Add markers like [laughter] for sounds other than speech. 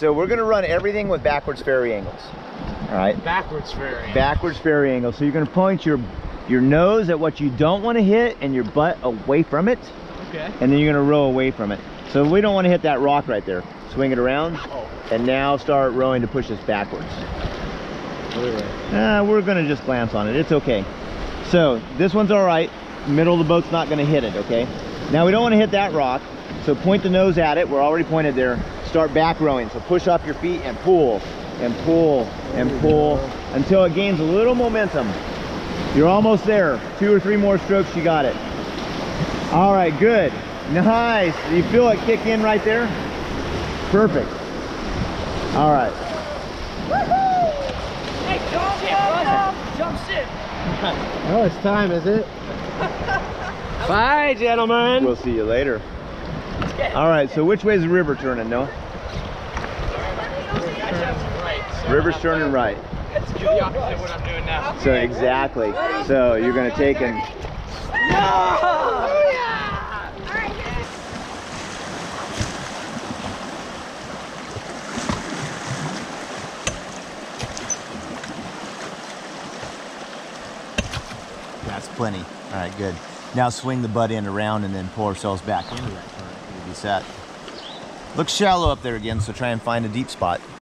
so we're gonna run everything with backwards ferry angles. All right, Backwards ferry. backwards ferry angle. So you're gonna point your your nose at what you don't want to hit and your butt away from it, Okay. and then you're gonna row away from it. So we don't want to hit that rock right there. Swing it around, Oh. and now start rowing to push us backwards. Uh, we're gonna just glance on it. It's okay. So this one's all right. Middle of the boat's not gonna hit it, okay? Now we don't wanna hit that rock. So point the nose at it. We're already pointed there. Start back rowing. So push off your feet and pull and pull and pull until it gains a little momentum. You're almost there. Two or three more strokes, you got it. All right, good. Nice. You feel it kick in right there? Perfect. All right. Hey, jump sit. Jump sit. Oh, it's time, is it? [laughs] Bye, gentlemen. We'll see you later. All right, so which way is the river turning, Noah? River's turning right. That's the opposite of what I'm doing now. So exactly. So you're gonna take and That's plenty. All right, good. Now swing the butt end around and then pull ourselves back into that set. Looks shallow up there again, so try and find a deep spot.